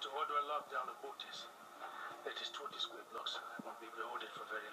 to order a lockdown of down at It is 20 square blocks. I won't be beholden for very